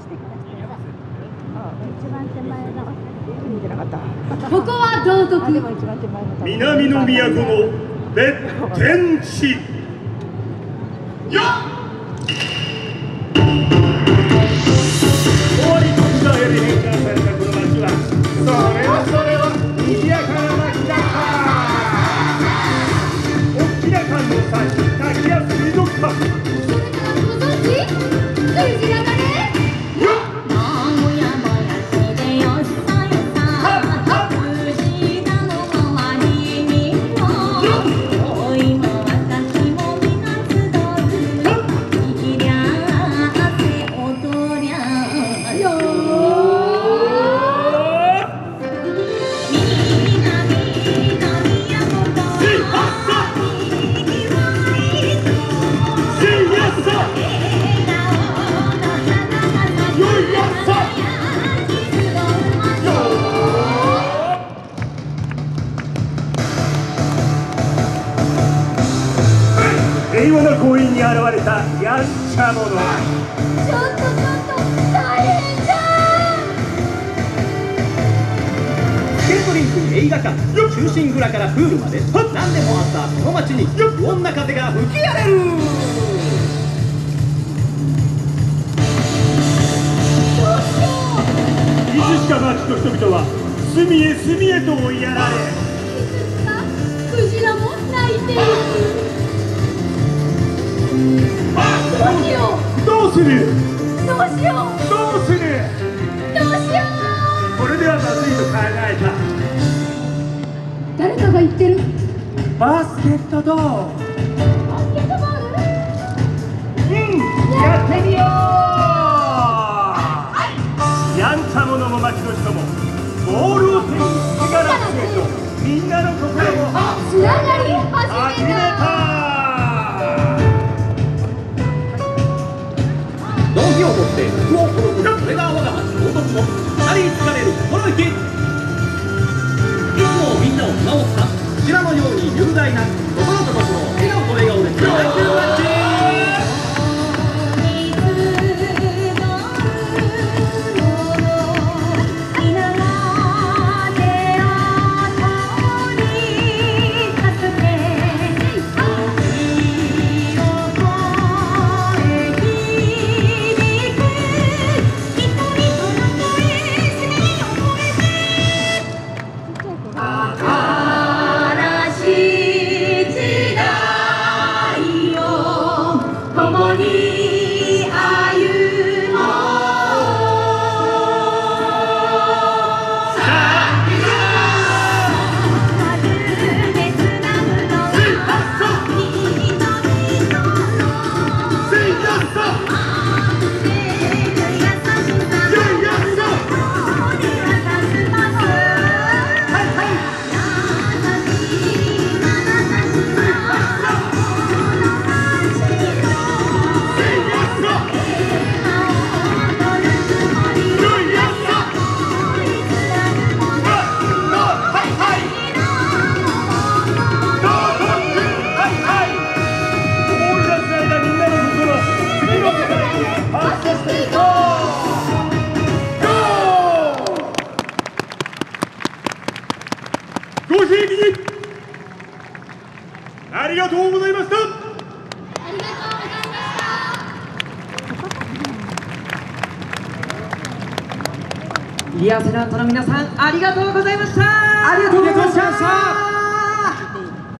してくださいあ一番手前の。見てなかったここは道徳南の都の別天地。よっ平和な公園に現れたやんちゃ者ちょっとちょっと大変じゃスケートリンク映画館中心蔵からプールまで。何でもあったこの街に不穏な風が吹き荒れる。いつしか町の人々は隅へ隅へと追いやられ。クジラも泣いているどうする？うどうしよう。どうする？どうしよこれではまずいと考えた。う誰かが言ってる？バスケットどうバスケットボール？うんやってみよう。やんちゃ者も町の人も。ボールを手に力をつけとみんなの心も。つながりうりがとうございましたありがとうございました。リアセナントの皆さんありがとうございました。ありがとうございました